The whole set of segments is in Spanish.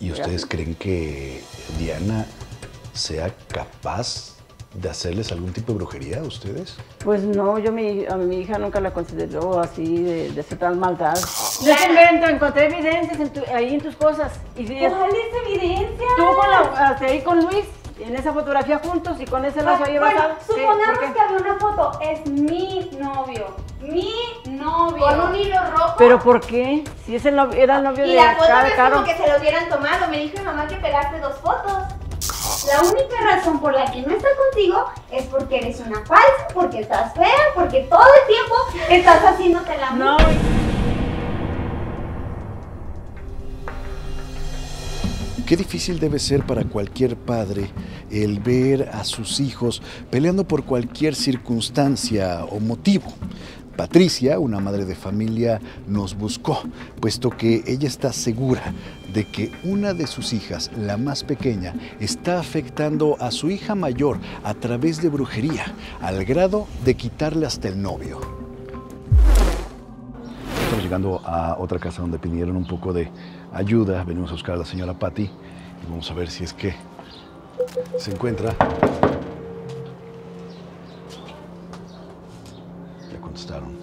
¿Y ustedes creen que Diana sea capaz de hacerles algún tipo de brujería a ustedes? Pues no, yo mi, a mi hija nunca la consideró así de, de hacer tal maldad. Yo te invento, encontré evidencias en tu- ahí en tus cosas. Y si es- ¿Cuál es evidencia? tú con la, hasta ahí con Luis, en esa fotografía juntos y con ese lazo ahí Ah, bueno, supongamos que había una foto. Es mi novio. Mi novio. Con un hilo rojo. ¿Pero por qué? Si es el novio, era el novio y de la foto no es como que se lo hubieran tomado. Me dijo mi mamá que pegaste dos fotos. La única razón por la que no está contigo es porque eres una falsa, porque estás fea, porque todo el tiempo estás haciéndote la No, Qué difícil debe ser para cualquier padre el ver a sus hijos peleando por cualquier circunstancia o motivo. Patricia, una madre de familia, nos buscó, puesto que ella está segura de que una de sus hijas, la más pequeña, está afectando a su hija mayor a través de brujería, al grado de quitarle hasta el novio. Estamos llegando a otra casa donde pidieron un poco de ayuda. Venimos a buscar a la señora Patty y vamos a ver si es que se encuentra. Ya contestaron.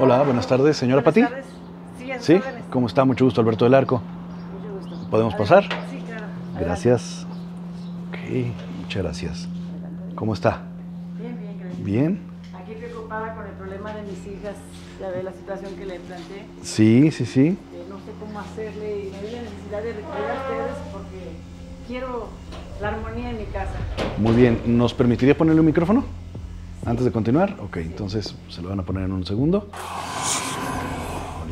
Hola, buenas tardes, señora tardes. Sí, ¿Sí? ¿Cómo está? Mucho gusto, Alberto del Arco. Mucho gusto. ¿Podemos pasar? Sí, claro. Gracias. Ok, muchas gracias. ¿Cómo está? Bien, bien, gracias. ¿Bien? Aquí preocupada con el problema de mis hijas, ya ve la situación que le planteé, Sí, sí, sí. no sé cómo hacerle y me vi la necesidad de recurrir a ustedes porque quiero la armonía en mi casa. Muy bien. ¿Nos permitiría ponerle un micrófono? Antes de continuar. Ok, entonces se lo van a poner en un segundo.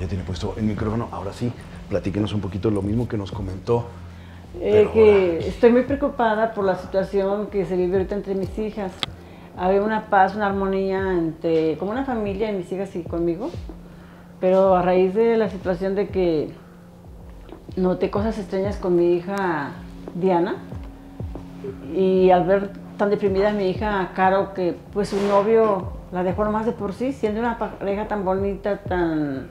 Ya tiene puesto el micrófono. Ahora sí, platíquenos un poquito lo mismo que nos comentó. Eh, que estoy muy preocupada por la situación que se vive ahorita entre mis hijas. Había una paz, una armonía entre, como una familia, mis hijas y conmigo, pero a raíz de la situación de que noté cosas extrañas con mi hija Diana y al ver tan deprimida mi hija Caro que pues su novio la dejó nomás de por sí, siendo una pareja tan bonita, tan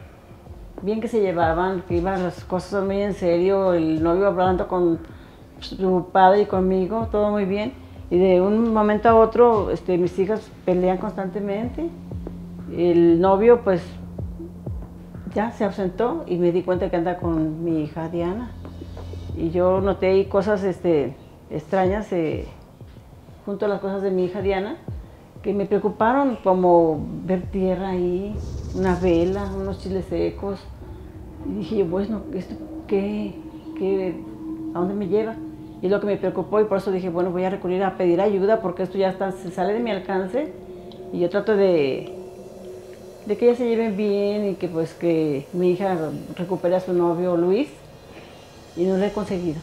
bien que se llevaban, que iban las cosas muy en serio, el novio hablando con su padre y conmigo, todo muy bien. Y de un momento a otro, este, mis hijas pelean constantemente. El novio, pues, ya se ausentó y me di cuenta que anda con mi hija Diana. Y yo noté cosas este, extrañas eh, junto a las cosas de mi hija Diana que me preocuparon, como ver tierra ahí, una vela, unos chiles secos. Y dije, bueno, ¿esto qué, qué, a dónde me lleva? Y lo que me preocupó y por eso dije, bueno, voy a recurrir a pedir ayuda porque esto ya está, se sale de mi alcance y yo trato de, de que ellas se lleven bien y que pues que mi hija recupere a su novio Luis y no lo he conseguido.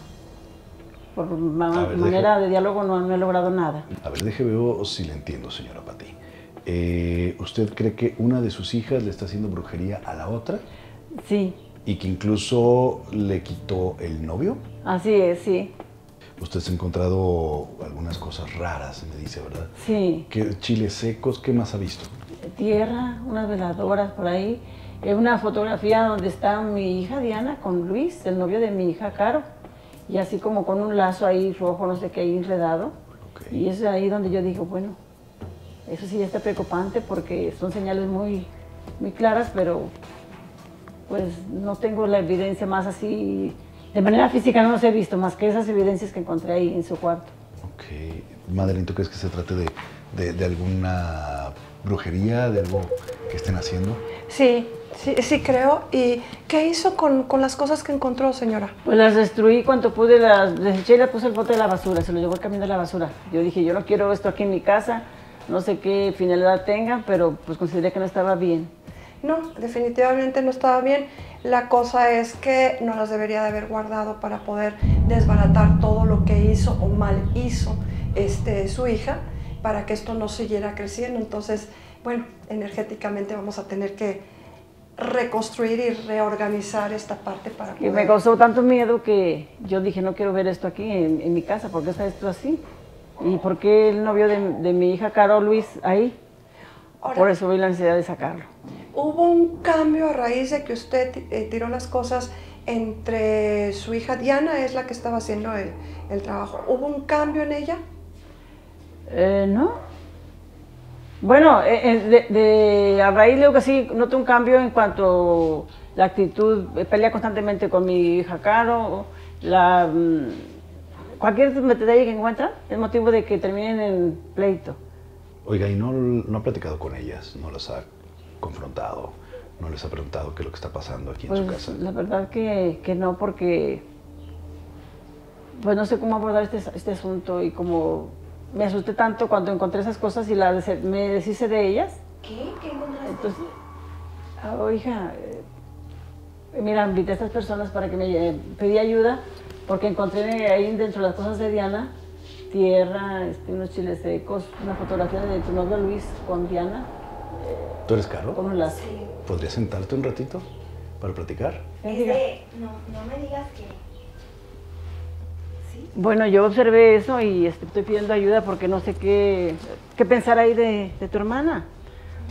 Por ver, manera de diálogo no, no he logrado nada. A ver, deje veo si le entiendo, señora Pati. Eh, ¿Usted cree que una de sus hijas le está haciendo brujería a la otra Sí, y que incluso le quitó el novio? así es, sí, Usted se ha encontrado algunas cosas raras, me dice, ¿verdad? sí. ¿Qué chiles secos? ¿Qué más ha visto? tierra, unas veladoras por ahí. Es una fotografía donde está mi hija Diana con Luis, el novio de mi hija Caro. Y así como con un lazo ahí rojo, no sé qué, ahí enredado. Ok. Y es ahí donde yo digo, bueno, eso sí ya está preocupante porque son señales muy, muy claras, pero pues no tengo la evidencia más así, de manera física no los he visto, más que esas evidencias que encontré ahí en su cuarto. Ok. Madeline, ¿tú crees que se trate de, de- de alguna brujería, de algo que estén haciendo? Sí, sí, sí creo. ¿Y qué hizo con, con las cosas que encontró, señora? Pues las destruí cuando pude, las deseché y le puse el bote de la basura, se lo llevó el camión de la basura. Yo dije, yo no quiero esto aquí en mi casa, no sé qué finalidad tenga, pero pues consideré que no estaba bien. No, definitivamente no estaba bien. La cosa es que no las debería de haber guardado para poder desbaratar todo lo que hizo o mal hizo este, su hija para que esto no siguiera creciendo. Entonces, bueno, energéticamente vamos a tener que reconstruir y reorganizar esta parte para Y me poder... causó tanto miedo que yo dije, no quiero ver esto aquí en, en mi casa, ¿por qué está esto así? ¿Y por qué el novio de, de mi hija Caro Luis ahí? Ahora- Por eso vi la necesidad de sacarlo. ¿Hubo un cambio a raíz de que usted eh, tiró las cosas entre su hija Diana, es la que estaba haciendo el, el trabajo? ¿Hubo un cambio en ella? Eh, no. Bueno, eh, eh, de, de- a raíz de que sí noto un cambio en cuanto a la actitud, pelea constantemente con mi hija Caro, la, mm, cualquier detalle que encuentra es motivo de que terminen en pleito. Oiga, ¿y no, no ha platicado con ellas? ¿No las ha confrontado? ¿No les ha preguntado qué es lo que está pasando aquí en su Pues casa? la verdad que, que no, porque pues no sé cómo abordar este, este asunto y como me asusté tanto cuando encontré esas cosas y las me deshice de ellas. ¿Qué? ¿Qué encontraste? Entonces, ah, hija, eh, mira, invité a estas personas para que me eh, pedí ayuda porque encontré ahí dentro de las cosas de Diana tierra, este, unos chiles secos, una fotografía de tu novio Luis con Diana, ¿Tú eres Caro? con las... ¿Podrías sentarte un ratito para platicar? Es de- no, no me digas que. Bueno, yo observé eso y este, estoy pidiendo ayuda porque no sé qué, qué pensar ahí de, de tu hermana.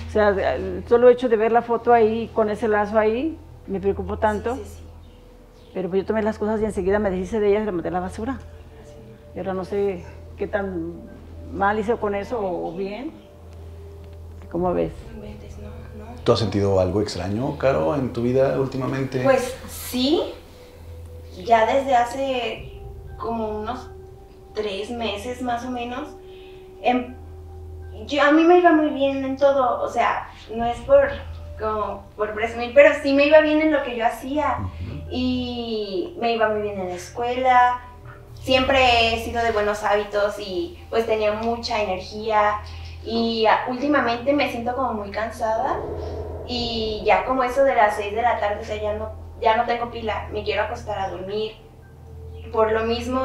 O sea, el solo hecho de ver la foto ahí, con ese lazo ahí, me preocupó tanto. Sí, sí, sí. Pero pues yo tomé las cosas y enseguida me deshice de ellas y las metí a la basura. Y ahora no sé qué tan mal hice con eso o bien. ¿Cómo ves? No inventes, no, no. ¿Tú has sentido algo extraño, Caro, en tu vida últimamente? Pues sí, ya desde hace como unos tres meses más o menos. em, yo, a mí me iba muy bien en todo, o sea, no es por, como, por presumir, pero sí me iba bien en lo que yo hacía. Y me iba muy bien en la escuela, siempre he sido de buenos hábitos y pues tenía mucha energía. Y ah, últimamente me siento como muy cansada y ya como eso de las 6 de la tarde, o sea, ya no, ya no tengo pila, me quiero acostar a dormir. Por lo mismo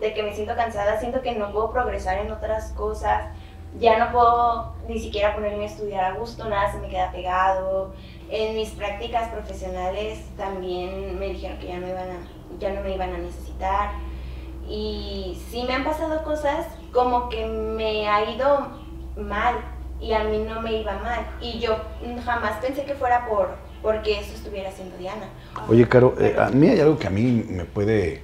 de que me siento cansada, siento que no puedo progresar en otras cosas, ya no puedo ni siquiera ponerme a estudiar a gusto, nada se me queda pegado. En mis prácticas profesionales también me dijeron que ya no, iban ya no me iban a necesitar. Y sí me han pasado cosas como que me ha ido mal y a mí no me iba mal. Y yo jamás pensé que fuera por porque eso estuviera haciendo Diana. Oye, Caro, eh, a mí hay algo que a mí me puede,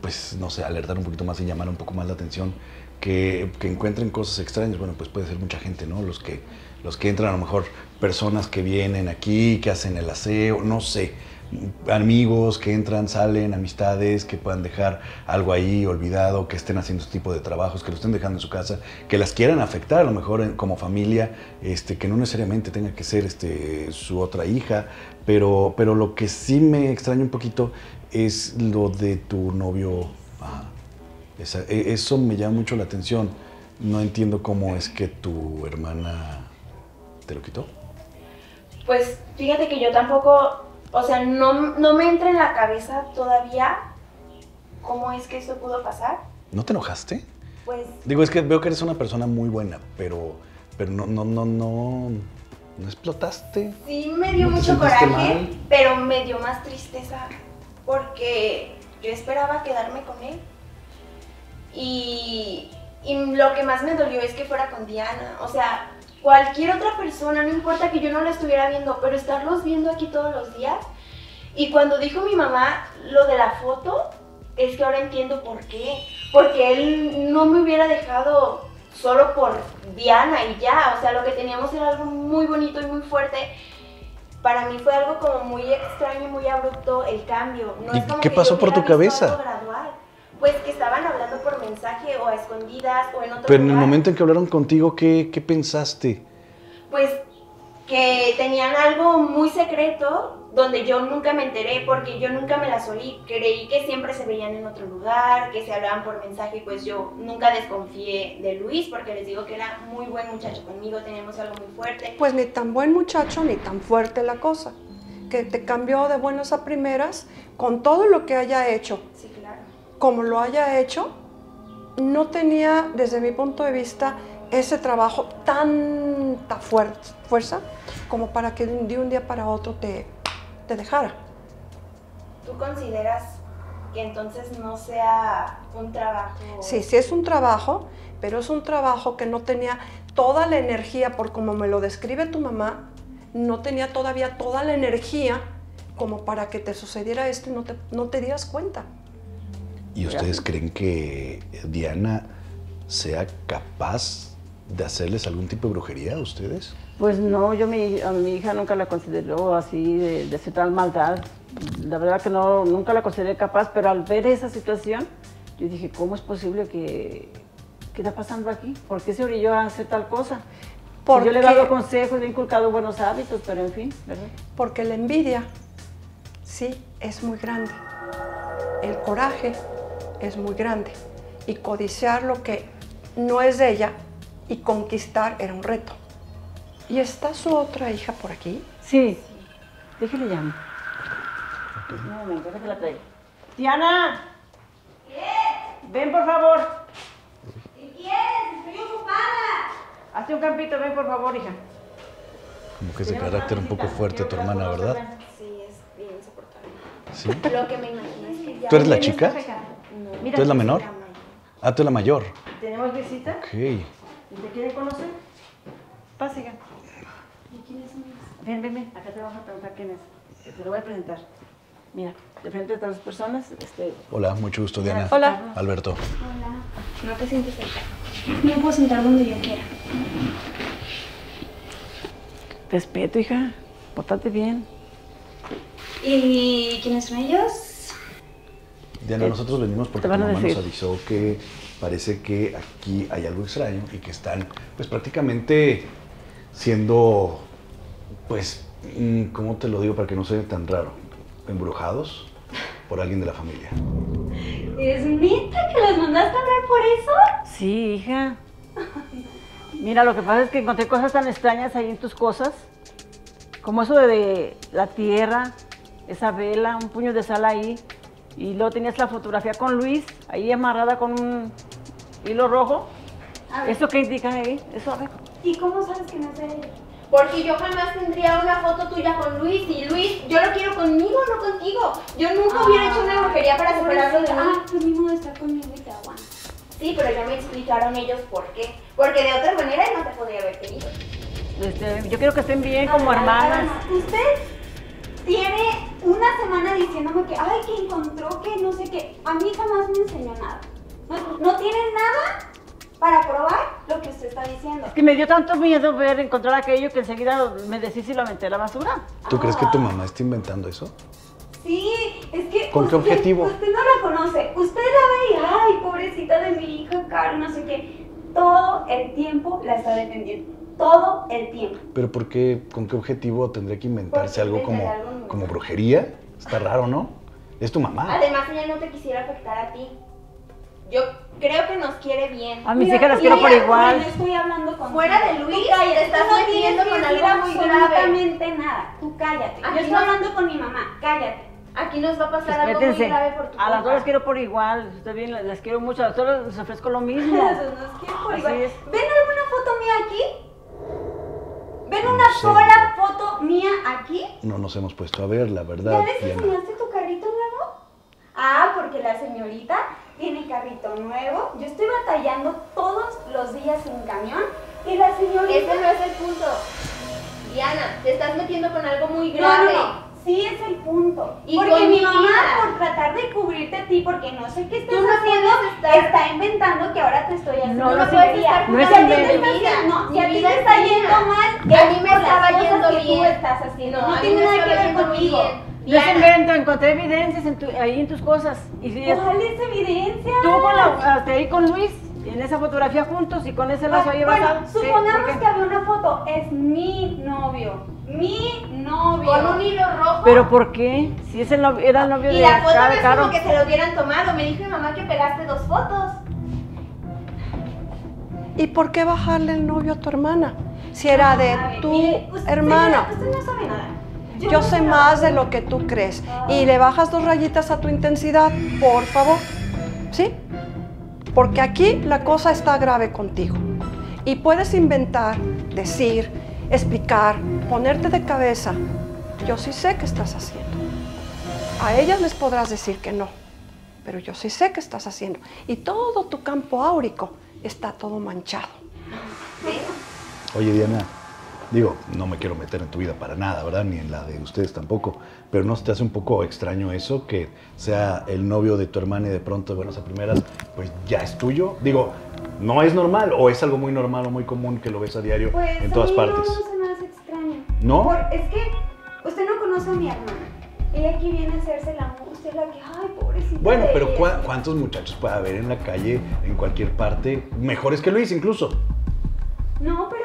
pues, no sé, alertar un poquito más y llamar un poco más la atención. Que, que encuentren cosas extrañas, bueno, pues puede ser mucha gente, ¿no? Los que, los que entran, a lo mejor personas que vienen aquí, que hacen el aseo, no sé. Amigos que entran, salen, amistades que puedan dejar algo ahí olvidado, que estén haciendo este tipo de trabajos, que lo estén dejando en su casa, que las quieran afectar a lo mejor como familia, este, que no necesariamente tenga que ser este, su otra hija, pero, pero lo que sí me extraña un poquito es lo de tu novio. Ajá. Esa- e- eso me llama mucho la atención. No entiendo cómo es que tu hermana te lo quitó. Pues fíjate que yo tampoco, o sea, no, no me entra en la cabeza todavía cómo es que esto pudo pasar. ¿No te enojaste? Pues Digo, es que veo que eres una persona muy buena, pero, pero no, no, no, no, no explotaste. sí me dio ¿No te mucho coraje, mal? pero me dio más tristeza porque yo esperaba quedarme con él. Y, lo que más me dolió es que fuera con Diana. O sea, cualquier otra persona, no importa que yo no la estuviera viendo, pero estarlos viendo aquí todos los días. Y cuando dijo mi mamá lo de la foto, es que ahora entiendo por qué. Porque él no me hubiera dejado solo por Diana y ya. O sea, lo que teníamos era algo muy bonito y muy fuerte. Para mí fue algo como muy extraño y muy abrupto el cambio. No ¿Y es como qué que pasó por tu cabeza? gradual. Pues que estaban hablando por mensaje o a escondidas o en otro Pero en el momento en que hablaron contigo, ¿qué, qué pensaste? Pues que tenían algo muy secreto donde yo nunca me enteré porque yo nunca me las oí. Creí que siempre se veían en otro lugar, que se hablaban por mensaje pues yo nunca desconfié de Luis porque les digo que era muy buen muchacho conmigo, teníamos algo muy fuerte. Pues ni tan buen muchacho ni tan fuerte la cosa. Que te cambió de buenas a primeras con todo lo que haya hecho. Sí, claro. Como lo haya hecho, no tenía, desde mi punto de vista, ese trabajo tanta fuer- fuerza como para que de un día para otro te, te dejara. ¿Tú consideras que entonces no sea un trabajo? Sí, sí es un trabajo, pero es un trabajo que no tenía toda la energía, por como me lo describe tu mamá, no tenía todavía toda la energía como para que te sucediera esto y no te, no te dieras cuenta. ¿Y ustedes creen que Diana sea capaz de hacerles algún tipo de brujería a ustedes? Pues no, yo mi, a mi hija nunca la consideró así de, de hacer tal maldad. La verdad que no, nunca la consideré capaz, pero al ver esa situación, yo dije, ¿cómo es posible que, qué está pasando aquí? ¿Por qué se orilló a hacer tal cosa? Porque yo le he dado consejos, le he inculcado buenos hábitos, pero en fin, ¿verdad? Porque la envidia, sí, es muy grande. El coraje es muy grande. Y codiciar lo que no es de ella y conquistar era un reto. ¿Y está su otra hija por aquí? Sí. Déjale llamo. Un momento, déjale la traigo. Diana. ¿Qué? Ven, por favor. ¿Qué quieres? Estoy ocupada. Hazte un campito, ven, por favor, hija. Como que es de carácter un poco fuerte tu hermana, ¿verdad? Sí, es bien insoportable. ¿Sí? Lo que me imagino es que ya... ¿Tú eres la ¿Quién es chica? No. Mira, ¿Tú eres la menor? Ah, tú eres la mayor. ¿Tenemos visita? Ok. ¿Y ¿Te quieren conocer? Hija. Ven, ven, ven. Acá te vamos a preguntar quién es. Te lo voy a presentar. Mira, de frente a todas las personas, este, Hola, mucho gusto, Diana. Hola. Alberto. Hola. No te sientes acá. Me puedo sentar donde yo quiera. respeto, hija. Pórtate bien. ¿Y quiénes son ellos? Diana, nosotros venimos porque tu mamá nos avisó que parece que aquí hay algo extraño y que están, pues prácticamente siendo, pues, mm, ¿cómo te lo digo para que no sea tan raro? Embrujados por alguien de la familia. ¿Es neta que los mandaste a hablar por eso? Sí, hija. Mira, lo que pasa es que encontré cosas tan extrañas ahí en tus cosas. Como eso de la tierra, esa vela, un puño de sal ahí. Y luego tenías la fotografía con Luis, ahí amarrada con un hilo rojo. ¿Eso qué indica ahí? Eso, a ver. ¿Y cómo sabes que no es él? Porque yo jamás tendría una foto tuya con Luis y Luis, yo lo quiero conmigo, no contigo. Yo nunca hubiera hecho una brujería para separarlo de mí. Ah, pues de estar conmigo y te aguanto. Sí, pero ya me explicaron ellos por qué. Porque de otra manera él no te podría haber querido. Este, yo quiero que estén bien como hermanas. Usted tiene una semana diciéndome que, ay, que encontró que no sé qué. A mí jamás me enseñó nada. No, no tiene nada para probar lo que usted está diciendo. Es que me dio tanto miedo ver, encontrar aquello que enseguida me decís si lo aventé a la basura. ¿Tú crees que tu mamá está inventando eso? Sí, es que. ¿Con qué usted- objetivo? Usted no la conoce. Usted la ve y, ay, pobrecita de mi hija, Karen, no sé qué. Todo el tiempo la está defendiendo. Todo el tiempo. Pero ¿por qué, con qué objetivo tendría que inventarse algo como, algo como brujería? Está raro, ¿no? Es tu mamá. Además, ella no te quisiera afectar a ti. Yo creo que nos quiere bien. A mis Mira, hijas las y quiero por igual. Yo estoy hablando con Fuera de Luis, Tú cállate, te estás tú no metiendo con algo muy grave. absolutamente nada. Tú cállate. Aquí Yo estoy no- hablando con mi mamá. Cállate. Aquí nos va a pasar algo muy grave por tu A las dos las quiero por igual. Usted bien, las quiero mucho. A las dos les ofrezco lo mismo. Eso nos quiere por Así igual. es. ¿Ven alguna foto mía aquí? ¿Ven una No sé. sola foto mía aquí? No nos hemos puesto a ver, la verdad. ¿Ya les enseñaste tu carrito nuevo? Ah, porque la señorita tiene carrito nuevo. Yo estoy batallando todos los días en camión y la señorita... Ese no es el punto. Diana, te estás metiendo con algo muy grave. no, no. Sí es el punto. Y porque mi mamá, vida. por tratar de cubrirte a ti, porque no sé qué estás no haciendo, puedes estar- está inventando que ahora te estoy haciendo No, no una es brujería. invento, no es Si Mi vida, No, si a ti te es está yendo mal, A mí me estaba yendo que tú bien. estás haciendo. No, No, tiene nada que ver conmigo. bien. Es Diana, invento, encontré evidencias en tu- ahí en tus cosas. Y si ¿Cuál es evidencia? tú con la, hasta ahí con Luis, en esa fotografía juntos y con ese lazo ahí Ah, bueno, abrazado. ¿Qué? supongamos que había una foto. Es mi novio. Mi novio. con un hilo rojo. ¿Pero por qué? Si es el novio, era el novio y de la foto no es Caro. como que se lo hubieran tomado. Me dijo mi mamá que pegaste dos fotos. ¿Y por qué bajarle el novio a tu hermana? Si era de A ver, tu mire, usted- hermana. señora, Usted no sabe nada. Yo sé más de lo que tú crees. Y le bajas dos rayitas a tu intensidad, por favor. ¿Sí? Porque aquí la cosa está grave contigo. Y puedes inventar, decir, explicar, ponerte de cabeza. Yo sí sé qué estás haciendo. A ellas les podrás decir que no, pero yo sí sé qué estás haciendo. Y todo tu campo áurico está todo manchado. Oye, Diana, Digo, no me quiero meter en tu vida para nada, ¿verdad? Ni en la de ustedes tampoco. Pero ¿no se te hace un poco extraño eso? Que sea el novio de tu hermana y de pronto, bueno, a primeras, pues ya es tuyo. Digo, ¿no es normal o es algo muy normal o muy común que lo ves a diario Pues en todas a mí partes? No, no se me hace extraño. ¿No? Por- es que usted no conoce a mi hermana. Ella aquí viene a hacerse la usted la que, ay, pobrecita. Bueno, pero ella. ¿cuá- ¿cuántos muchachos puede haber en la calle, en cualquier parte, mejores que Luis incluso?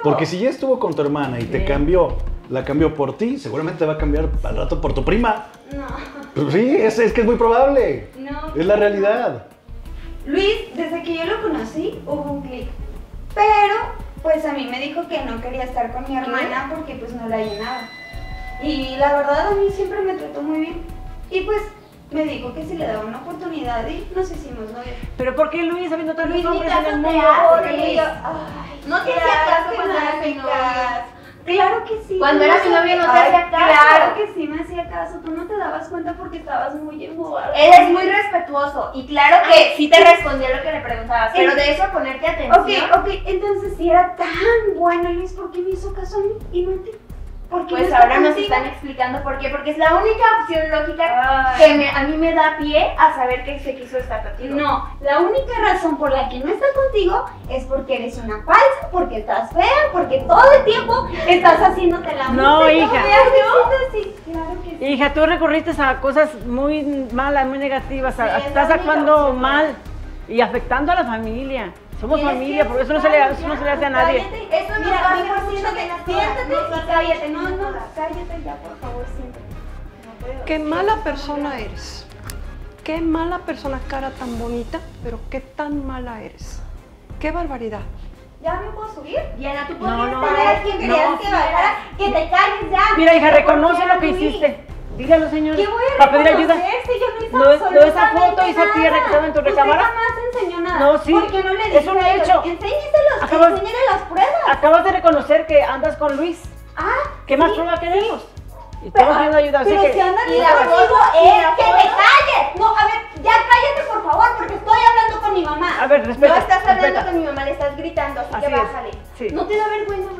Porque si ya estuvo con tu hermana y te Sí. cambió, la cambió por ti, seguramente te va a cambiar al rato por tu prima. No, Pues sí, es, es que es muy probable. no. Es la realidad. Luis, desde que yo lo conocí, hubo un clic. Pero, pues a mí me dijo que no quería estar con mi hermana porque pues no la llenaba. Y la verdad a mí siempre me trató muy bien. Y pues me dijo que si le daba una oportunidad y nos hicimos novios. Pero ¿por qué Luis, habiendo tantos hombres en el mundo? hace. ¿Por qué Porque Luis? yo- ay, No te hacía caso cuando no era me mi. Claro que sí. Cuando era mi novio no te hacía caso. Claro que sí me hacía caso. Tú no te dabas cuenta porque estabas muy embobada. Eres muy respetuoso y claro que sí te respondía lo que le preguntabas, pero de eso a ponerte atención. Ok, ok, entonces si era tan bueno Luis, ¿por qué me hizo caso a mí y no a ti? ¿Por qué no Pues ahora nos están explicando por qué, porque es la única opción lógica Ay. que me- a mí me da pie a saber que se quiso estar contigo. No, la única razón por la que no está contigo es porque eres una falsa, porque estás fea, porque todo el tiempo estás haciéndote la No, música, hija. feas, sí, claro que sí. Hija, tú recurriste a cosas muy malas, muy negativas. a- es estás actuando mal y afectando a la familia. Somos familia, que por eso no se le, eso no se le hace a nadie. Eso nos Mira, va a hacer mejor mucho siéntate, y cállate. No, no, cállate ya, por favor, siéntate. No puedo. Qué mala persona eres. Qué mala persona, cara tan bonita, pero qué tan mala eres. Qué barbaridad. ¿Ya me puedo subir? Diana, tú No, podrías no, tener ¿Para a quién quien querías no. que bajara? Que te calles ya. Mira, hija, ¿Por qué reconoce lo que Luis? hiciste. Dígalo, señor. ¿Qué voy a Para pedir ayuda. reconocer si yo no hice No es- no esa foto, esa tierra que estaba en tu recámara. Usted jamás enseñó nada. No, sí, ¿Por qué no le dice es un a ellos? hecho. Enséñeselos, Acabas- enséñele las pruebas. Acabas de reconocer que andas con Luis. Ah, ¿Qué más sí, prueba queremos? Y Pero, estamos pidiendo ayuda, así pero que... si andan y la foto, es y que te calles. No, a ver, ya cállate por favor, porque estoy hablando con mi mamá. A ver, respeta. no estás hablando respeta. con mi mamá, le estás gritando, así, Así que es. bájale. Sí. ¿No te da vergüenza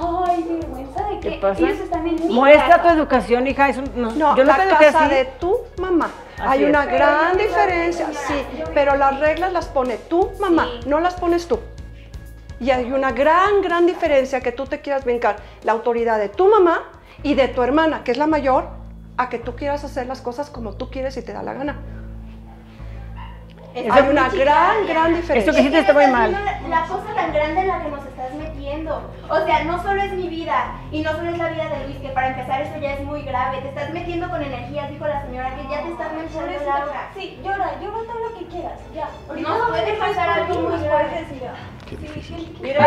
Ay, vergüenza de ¿Qué que pasa? ellos están en mi Muestra casa. tu educación, hija. Eso no, No, yo no la te casa así. de tu mamá. Así Hay es. una Pero gran diferencia, señora, sí, pero las reglas las pone tu mamá, Sí. no las pones tú. Y hay una gran, gran diferencia que tú te quieras brincar la autoridad de tu mamá y de tu hermana, que es la mayor, a que tú quieras hacer las cosas como tú quieres y te da la gana. Es Hay una gran, gran diferencia. Esto que hiciste está muy mal. La, la cosa tan grande en la que nos estás metiendo. O sea, no solo es mi vida y no solo es la vida de Luis, que para empezar eso ya es muy grave. Te estás metiendo con energías, dijo la señora, que ya te están manchando el aura. Sí, llora, llora todo lo que quieras, ya. No vamos puede pasar algo muy grave. puedes decir. Qué difícil. Mira,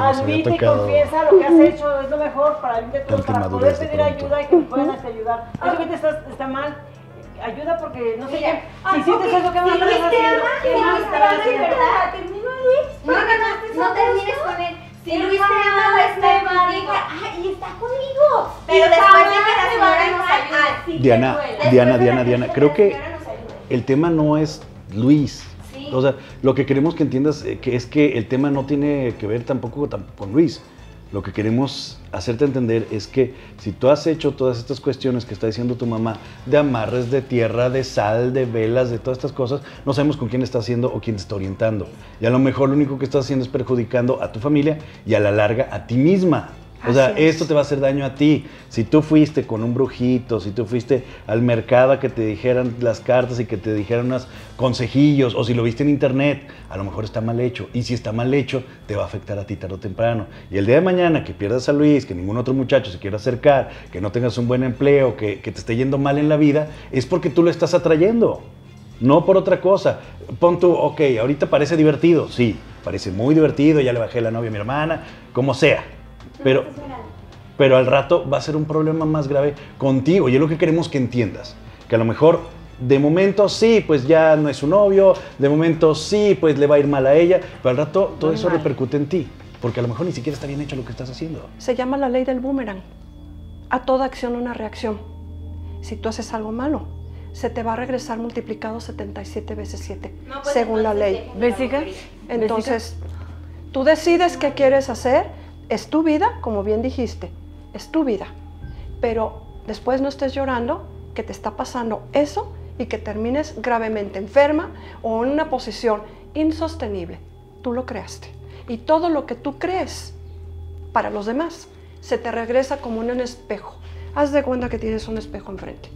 admite y confiesa lo que has hecho, es lo mejor para mí de todos, Tanta para poder de pedir ayuda y que puedan ayudar. Eso que te estás, está mal, ayuda porque no sé ah, Si sientes eso, ¿qué si más estás Luis te haciendo? ama, ¿Qué si Luis te ama de verdad, termina Luis. No, ¿Por qué no, no termines con él. Si Luis te ama, va va dejar. Ah, y está conmigo. Pero después de que la va señora nos ayude. que Diana, Diana, Diana, Diana, que creo que el tema no es Luis. O sea, lo que queremos que entiendas eh, que es que el tema no tiene que ver tampoco tam- con Luis. Lo que queremos hacerte entender es que si tú has hecho todas estas cuestiones que está diciendo tu mamá, de amarres de tierra, de sal, de velas, de todas estas cosas, no sabemos con quién está haciendo o quién te está orientando. Y a lo mejor lo único que estás haciendo es perjudicando a tu familia y a la larga a ti misma. O sea, es. esto te va a hacer daño a ti. Si tú fuiste con un brujito, si tú fuiste al mercado a que te dijeran las cartas y que te dijeran unos consejillos, o si lo viste en internet, a lo mejor está mal hecho. Y si está mal hecho, te va a afectar a ti tarde o temprano. Y el día de mañana que pierdas a Luis, que ningún otro muchacho se quiera acercar, que no tengas un buen empleo, que, que te esté yendo mal en la vida, es porque tú lo estás atrayendo. No por otra cosa. Pon tú, ok, ahorita parece divertido, sí, parece muy divertido, ya le bajé la novia a mi hermana, como sea. Pero, pero al rato va a ser un problema más grave contigo. Y es lo que queremos que entiendas. Que a lo mejor de momento sí, pues ya no es su novio, de momento sí, pues le va a ir mal a ella, pero al rato todo eso repercute en ti. Porque a lo mejor ni siquiera está bien hecho lo que estás haciendo. Se llama la ley del boomerang. A toda acción una reacción. Si tú haces algo malo, se te va a regresar multiplicado 77 veces 7, No, pues, según la ley. ¿Ves. Entonces, tú decides qué quieres hacer, Es tu vida, como bien dijiste, es tu vida. Pero después no estés llorando que te está pasando eso y que termines gravemente enferma o en una posición insostenible. Tú lo creaste. Y todo lo que tú crees para los demás se te regresa como en un espejo. Haz de cuenta que tienes un espejo enfrente.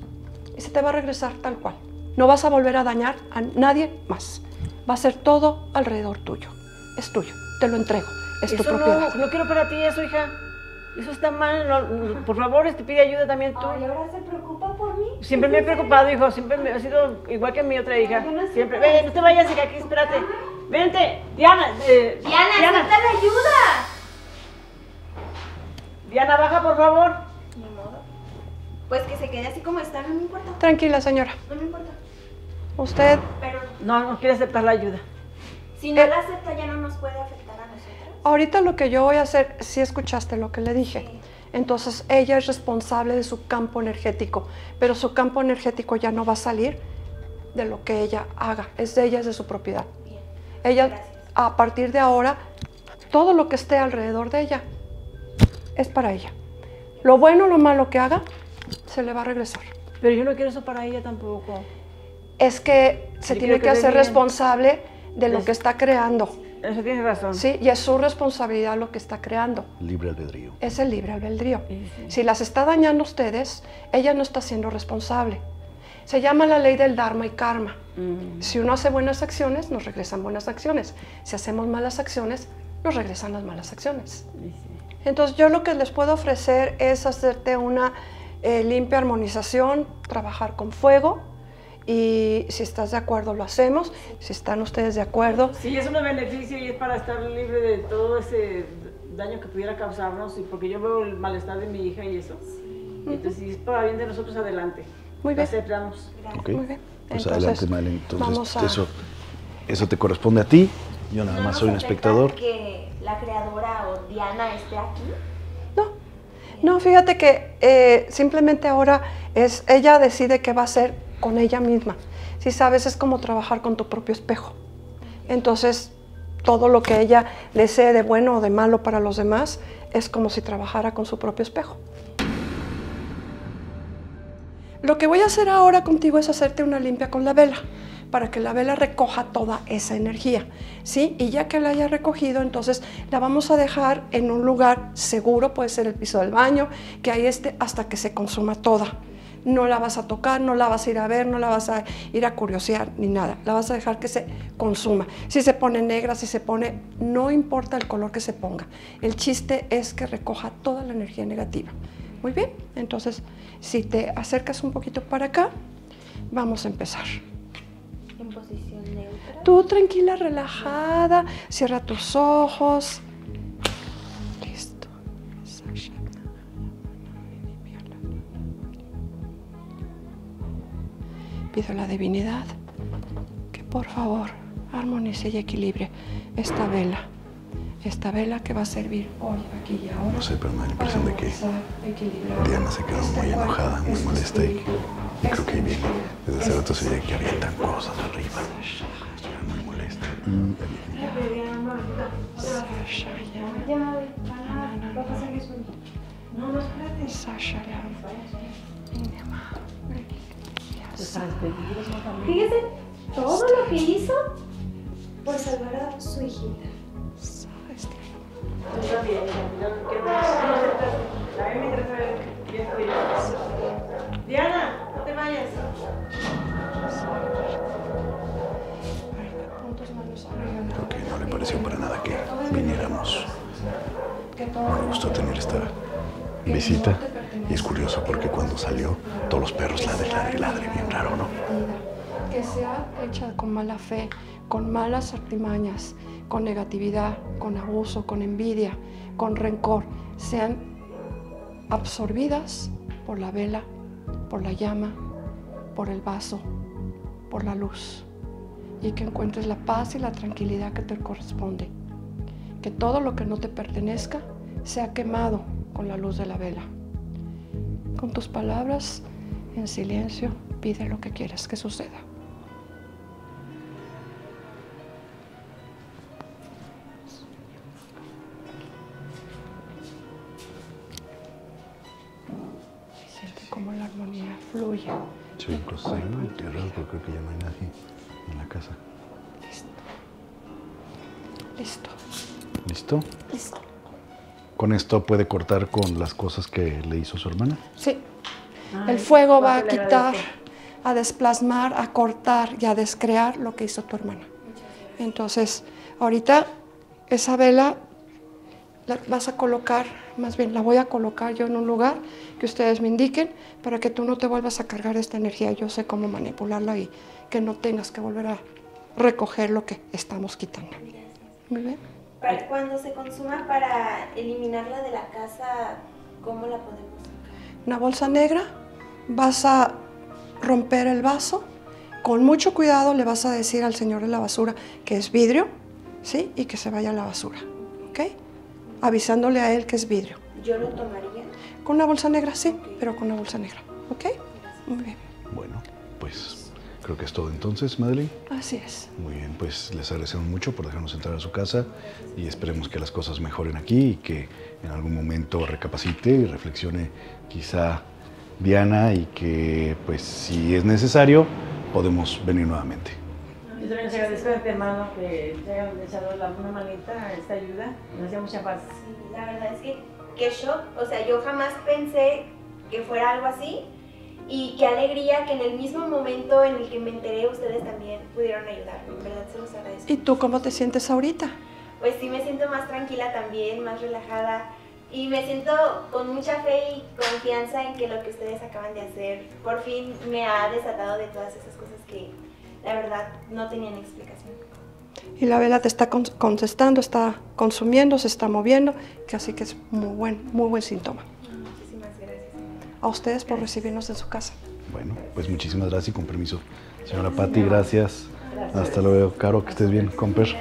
Y se te va a regresar tal cual. No vas a volver a dañar a nadie más. Va a ser todo alrededor tuyo. Es tuyo. Te lo entrego. Es tu Eso propiedad. no, no quiero para ti eso, hija. Eso está mal. no, por favor, te pide ayuda también tú. Ay, ahora se preocupa por mí. Siempre me he preocupado, hijo. Siempre me ha sido igual que mi otra hija. no Siempre. Ven, no te vayas, hija, aquí, espérate. Vente, Diana. eh, Diana, la ayuda. Diana, baja, por favor. Ni modo. Pues que se quede así como está, no me importa. Tranquila, señora. No me importa. Usted Pero No, no quiere aceptar la ayuda. si no Eh. la acepta, ya no nos puede afectar. Ahorita lo que yo voy a hacer, si escuchaste lo que le dije. Entonces ella es responsable de su campo energético, pero su campo energético ya no va a salir de lo que ella haga, es de ella, es de su propiedad. Ella, Gracias. a partir de ahora, todo lo que esté alrededor de ella es para ella. Lo bueno o lo malo que haga, se le va a regresar. Pero yo no quiero eso para ella tampoco. Es que se Yo tiene que que hacer bien. responsable de lo que está creando. Eso tienes razón. ¿sí? Y es su responsabilidad lo que está creando. Libre albedrío. es el libre albedrío. Sí, sí. Si las está dañando a ustedes, ella no está siendo responsable. Se llama la ley del Dharma y Karma. Mm. Si uno hace buenas acciones, nos regresan buenas acciones. Si hacemos malas acciones, nos regresan las malas acciones. Sí. Entonces yo lo que les puedo ofrecer es hacerte una eh, limpia armonización, trabajar con fuego y si estás de acuerdo lo hacemos, si están ustedes de acuerdo, Sí, es un beneficio y es para estar libre de todo ese daño que pudiera causarnos, y porque yo veo el malestar de mi hija y eso. Entonces, si es para bien de nosotros, adelante. Muy bien. aceptamos. ¿ok? Muy bien. Pues Entonces, adelante, Malen. Entonces, vamos a- eso, eso te corresponde a ti. Yo nada ¿No más soy un espectador. que la creadora o Diana esté aquí? No, no, fíjate que eh, simplemente ahora es ella decide qué va a hacer con ella misma. Si sabes, es como trabajar con tu propio espejo. Entonces, todo lo que ella desee de bueno o de malo para los demás es como si trabajara con su propio espejo. Lo que voy a hacer ahora contigo es hacerte una limpia con la vela, para que la vela recoja toda esa energía, ¿sí? Y ya que la haya recogido, entonces la vamos a dejar en un lugar seguro, puede ser el piso del baño, que ahí esté hasta que se consuma toda. No la vas a tocar, no la vas a ir a ver, no la vas a ir a curiosear ni nada. La vas a dejar que se consuma. Si se pone negra, si se pone, no importa el color que se ponga. El chiste es que recoja toda la energía negativa. Muy bien, entonces si te acercas un poquito para acá, vamos a empezar. En posición neutra. Tú tranquila, relajada, cierra tus ojos. Pido a la divinidad que por favor armonice y equilibre esta vela. Esta vela que va a servir hoy, aquí y ahora. No sé, pero me da la impresión de que Diana se quedó este muy enojada, muy este molesta y, y creo que ahí este viene. Desde hace rato se veía que avientan cosas arriba. Estuviera muy molesta. Mm, Fíjese todo lo que hizo por salvar a su hijita. Diana, no te vayas. Creo que no le pareció para nada que viniéramos. Me gustó tener esta visita. Y es curioso porque cuando salió, todos los perros ladre, ladre, ladre, bien raro, ¿no? Que sea hecha con mala fe, con malas artimañas, con negatividad, con abuso, con envidia, con rencor, sean absorbidas por la vela, por la llama, por el vaso, por la luz. Y que encuentres la paz y la tranquilidad que te corresponde. Que todo lo que no te pertenezca sea quemado con la luz de la vela con tus palabras, en silencio, pide lo que quieres que suceda. Siente como la armonía fluye. Chicos, sí, qué raro, porque creo que ya no hay nadie en la casa. Listo. Listo. ¿Listo? Listo. Con esto puede cortar con las cosas que le hizo su hermana. Sí. Ay, El fuego va a quitar, a desplasmar, a cortar y a descrear lo que hizo tu hermana. Entonces, ahorita esa vela la vas a colocar, más bien la voy a colocar yo en un lugar que ustedes me indiquen para que tú no te vuelvas a cargar esta energía. Yo sé cómo manipularla y que no tengas que volver a recoger lo que estamos quitando. Muy bien. Para cuando se consuma para eliminarla de la casa, ¿cómo la podemos sacar? una bolsa negra, vas a romper el vaso, con mucho cuidado le vas a decir al señor de la basura que es vidrio, ¿sí? Y que se vaya a la basura, ¿ok? Avisándole a él que es vidrio. Yo lo tomaría. Con una bolsa negra, sí, pero con una bolsa negra, ¿ok? Muy bien, Bueno, pues creo que es todo entonces, Madeline. así es. Muy bien, pues les agradecemos mucho por dejarnos entrar a su casa y esperemos que las cosas mejoren aquí y que en algún momento recapacite y reflexione quizá Diana y que pues si es necesario podemos venir nuevamente. Yo también les agradezco a mi hermano que te hayan echado la, una manita a esta ayuda. Nos hacía mucha paz. Sí, la verdad es que qué shock. O sea, yo jamás pensé que fuera algo así. Y qué alegría que en el mismo momento en el que me enteré, ustedes también pudieron ayudarme. En verdad se los agradezco. ¿Y tú cómo te sientes ahorita? Pues sí, me siento más tranquila también, más relajada. Y me siento con mucha fe y confianza en que lo que ustedes acaban de hacer por fin me ha desatado de todas esas cosas que la verdad no tenían explicación. Y la vela te está con- contestando, está consumiendo, se está moviendo, que así que es muy buen, muy buen síntoma. A ustedes por recibirnos en su casa. Bueno, pues muchísimas gracias y con permiso. Señora Patti, gracias. Hasta luego, Caro, que estés bien. Comper.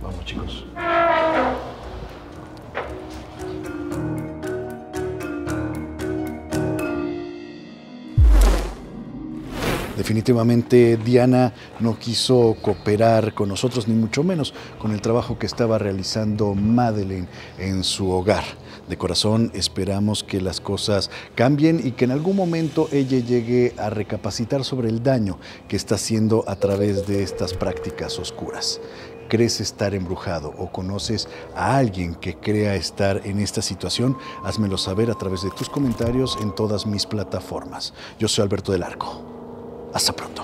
Vamos, chicos. Definitivamente Diana no quiso cooperar con nosotros, ni mucho menos con el trabajo que estaba realizando Madeleine en su hogar. De corazón esperamos que las cosas cambien y que en algún momento ella llegue a recapacitar sobre el daño que está haciendo a través de estas prácticas oscuras. ¿Crees estar embrujado o conoces a alguien que crea estar en esta situación? Házmelo saber a través de tus comentarios en todas mis plataformas. Yo soy Alberto del Arco. Hasta pronto.